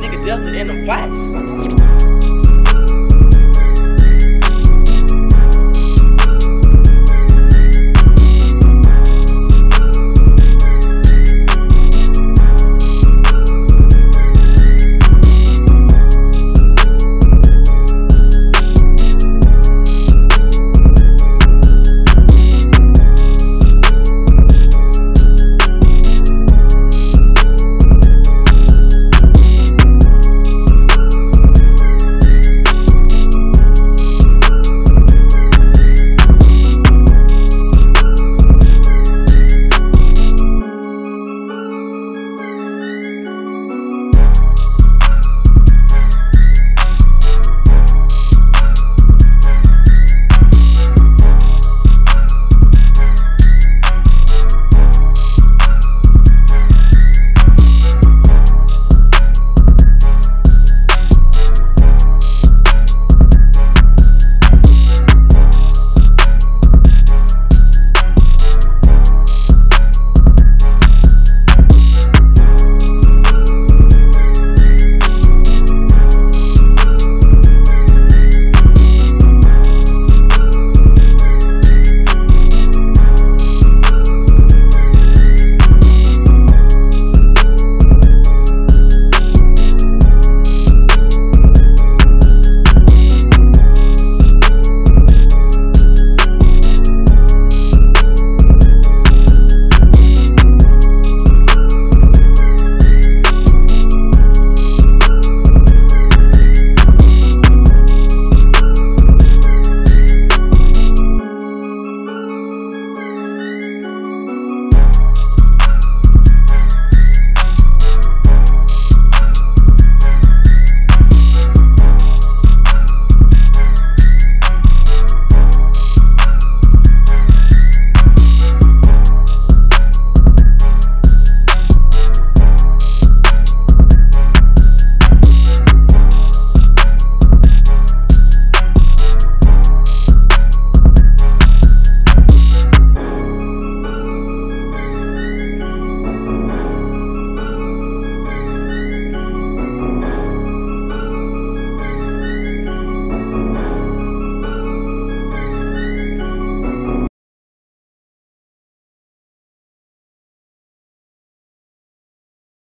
nigga Delta in the blacks.